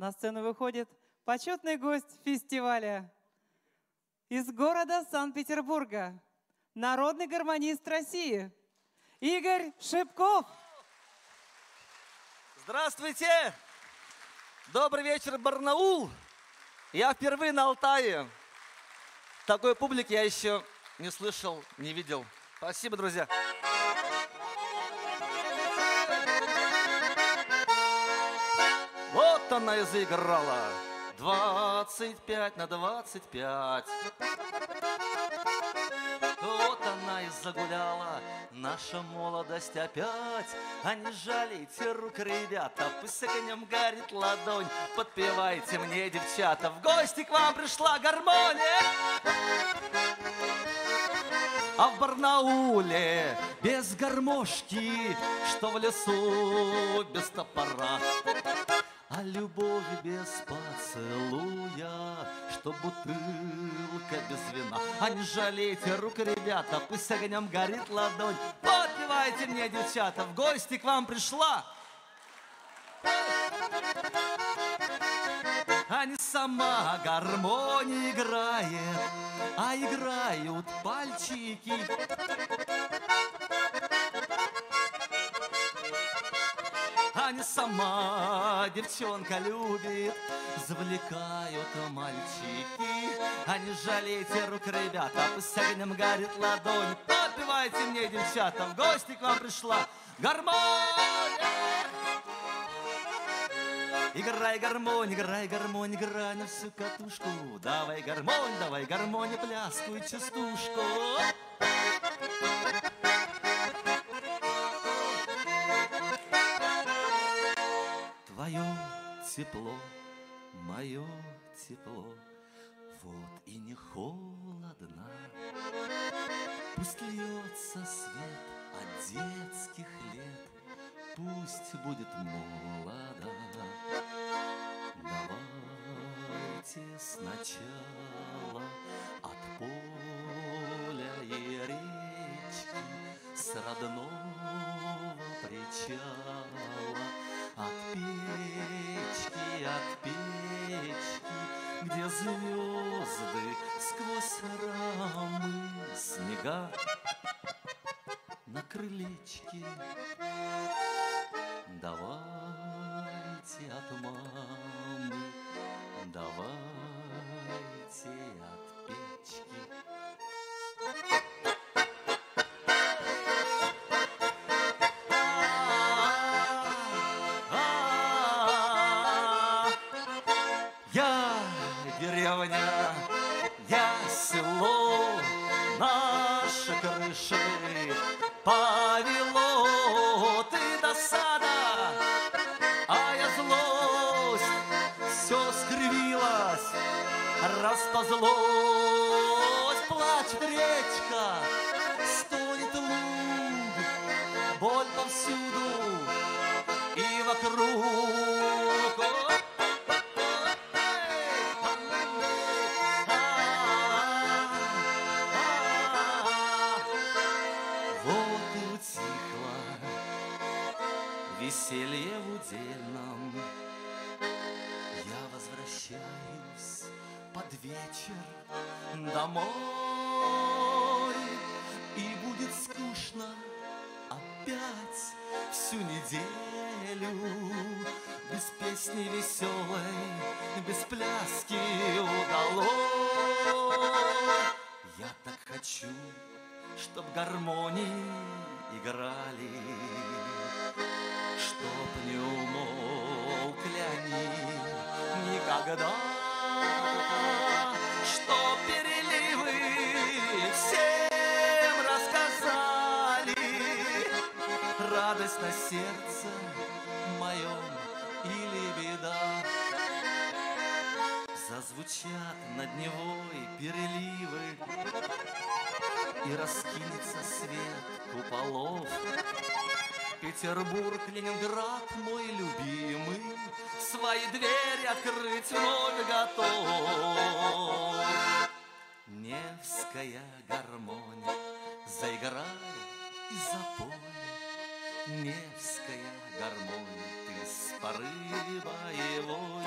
на сцену выходит почетный гость фестиваля из города Санкт-Петербурга, народный гармонист России Игорь Шипков. Здравствуйте! Добрый вечер, Барнаул! Я впервые на Алтае. Такой публики я еще не слышал, не видел. Спасибо, друзья. Вот она и заиграла. 25 на 25. Вот она и загуляла, наша молодость опять. А не жалейте рук, ребята, пусть огнем горит ладонь. Подпевайте мне, девчата, в гости к вам пришла гармония. А в Барнауле без гармошки, что в лесу без топора. Любовь без поцелуя, что бутылка без вина. А не жалейте рук, ребята, пусть огнем горит ладонь. Подпевайте мне, девчата, в гости к вам пришла. А не сама гармония играет, а играют пальчики. А не сама девчонка любит, завлекают мальчики. А не жалейте рук, ребята, пусть огнем горит ладонь. Подпевайте мне, девчата, в гости к вам пришла гармония. Играй гармонь, играй гармонь, играй на всю катушку. Давай гармонь, давай гармонь, пляску и частушку. Тепло, мое тепло, вот и не холодно. Пусть льется свет от детских лет, пусть будет молодо. Давайте сначала от поля и речки с родного причала, от где звезды сквозь рамы снега на крылечке. Давайте от мамы, давайте от по злость плачет речка, стонет луг, боль повсюду и вокруг. Вот и утихло веселье в удельном. Я возвращаюсь под вечер домой, И будет скучно опять всю неделю Без песни веселой, без пляски удалой. Я так хочу, чтоб гармонии играли, Чтоб не умолкли они никогда, Радость на сердце моем или беда. Зазвучат над Невой переливы И раскинется свет куполов. Петербург, Ленинград, мой любимый, Свои двери открыть вновь готов. Невская гармонь, заиграй и запой. Невская гармония, ты с поры боевой.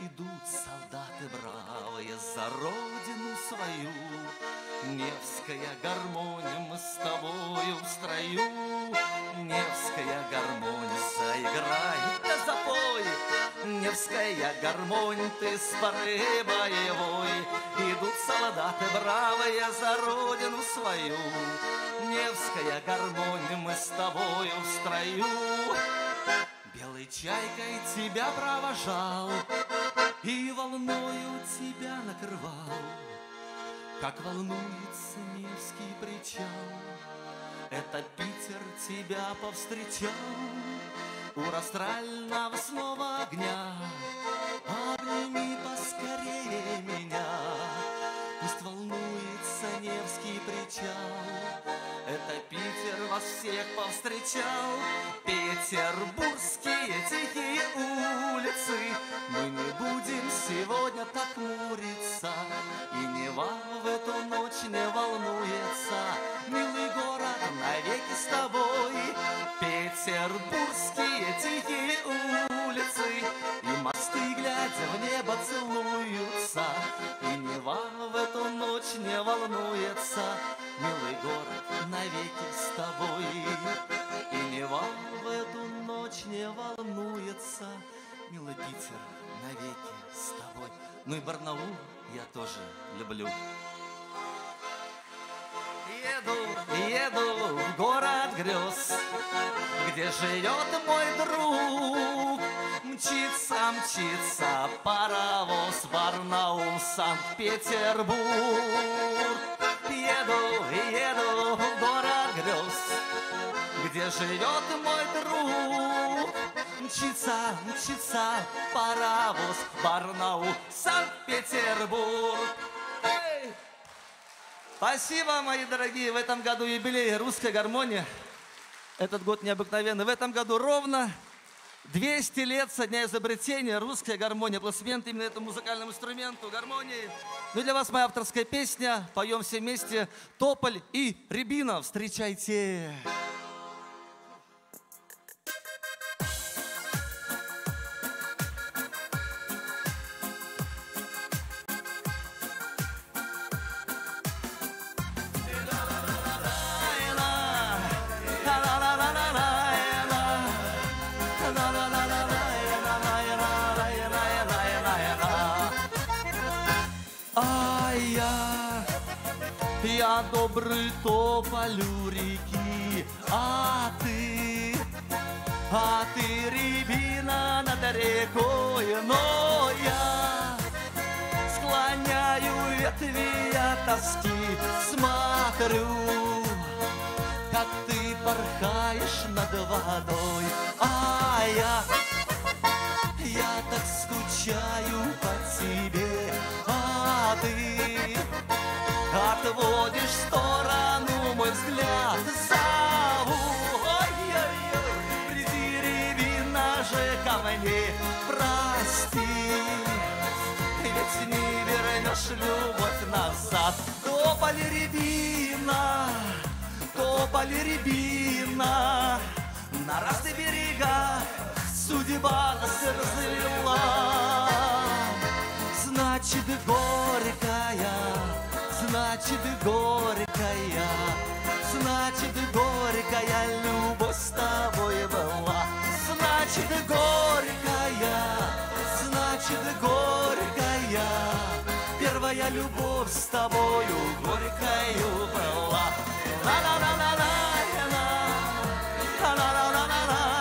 Идут солдаты бравые за родину свою. Невская гармония, мы с тобою в строю. Невская гармония, заиграй да запой. Невская гармонь, ты с боевой. Идут солдаты бравые за родину свою. Невская гармонь, мы с тобою в строю. Белой чайкой тебя провожал И волною тебя накрывал Как волнуется Невский причал Это Питер тебя повстречал У растрального снова огня всех повстречал Петербургские тихие улицы. Мы не будем сегодня так муриться И Нева в эту ночь не волнуется волнуется, Милый Питер навеки с тобой. Ну и Барнаул я тоже люблю. Еду, еду в город грез, Где живет мой друг. Мчится, мчится паровоз Барнаул, Санкт-Петербург еду, еду в город грез, где живет мой друг. Мчится, мчится паровоз, Барнаул, Санкт-Петербург. Спасибо, мои дорогие. В этом году юбилей русская гармония. Этот год необыкновенный. В этом году ровно 200 лет со дня изобретения русская гармония. Аплодисменты именно этому музыкальному инструменту, гармонии. Ну и для вас моя авторская песня. Поем все вместе «Тополь» и «Рябина». Встречайте! Встречайте! Добрый тополю реки, а ты, а ты рябина над рекой, но я склоняю ветви от тоски, смотрю, как ты порхаешь над водой, а я, я Отводишь в сторону мой взгляд Зову Ой-ой-ой же ко мне Прости. Ведь не вернешь любовь назад. Тополь рябина Тополь рябина. На разные берега Судьба нас развела. Значит, горькая Значит, горькая, значит, горькая любовь с тобой была. Значит, горькая, значит, горькая, первая любовь с тобою горькою была. Ла-ла-ла-ла-ла. дни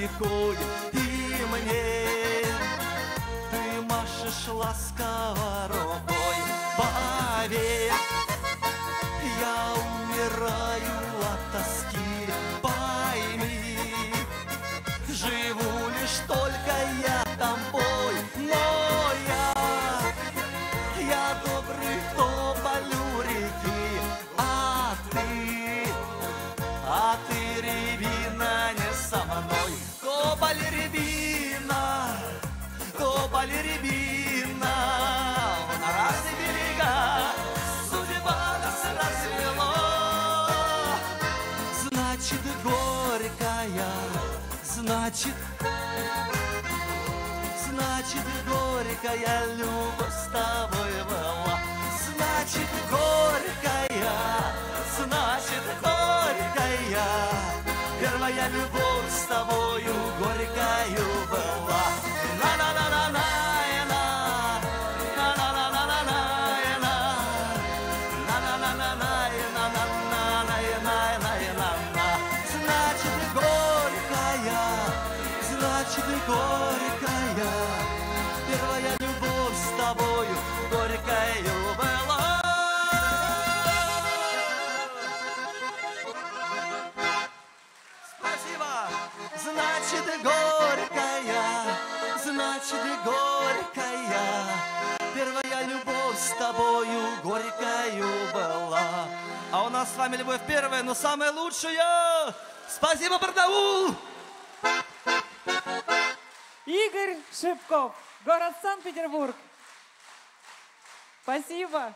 рекой И мне. Ты машешь ласково рукой Поверь, я умираю от тоски Пойми, живу лишь только я тобой Но я, я добрый тополю реки. А ты, а ты рябина, топали рябина, на разные берега судьба нас развела. Значит, горькая, значит, значит, горькая любовь с тобой была. Значит, горькая, значит, горькая. Первая любовь с тобою горькою была. Значит, горькая. Первая любовь с тобою горькою была. А у нас с вами любовь первая, но самая лучшая. Спасибо, Барнаул! Игорь Шипков, город Санкт-Петербург. Спасибо.